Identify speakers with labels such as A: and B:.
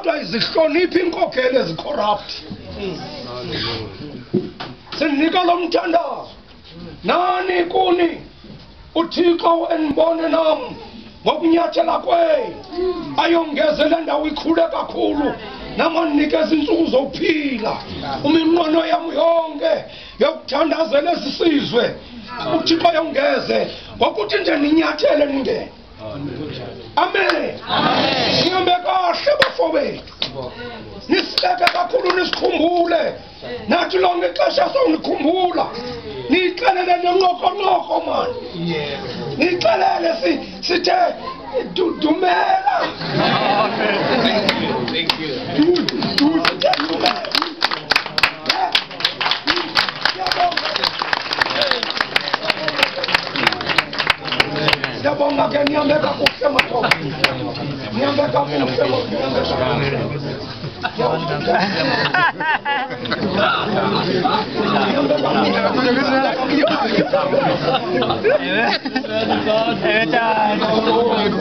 A: kodwa izihloniphi inkokelo ezicorrupt sinika lo mthandazo. Nani kuni? Uthixo enibone nam ngokunyathela kwenu. Ayongeze le ndawo ikhule kakhulu namandinikeza iintsuku zokuphila. Uminqweno yam yonke yokuthandazela esi sizwe. Uthixo yongeze ngokuthi nje ninyathele ningene. Amen. nihambe bafowethu nisibeke kakhulu nisikhumbule. Nathi lonke ixesha sowunikhumbula niyixelele nenqokonqoko mani niyixelele sithe dumela Niambeka niambeka kusema niambeka kusema niambeka kusema
B: Evet abi.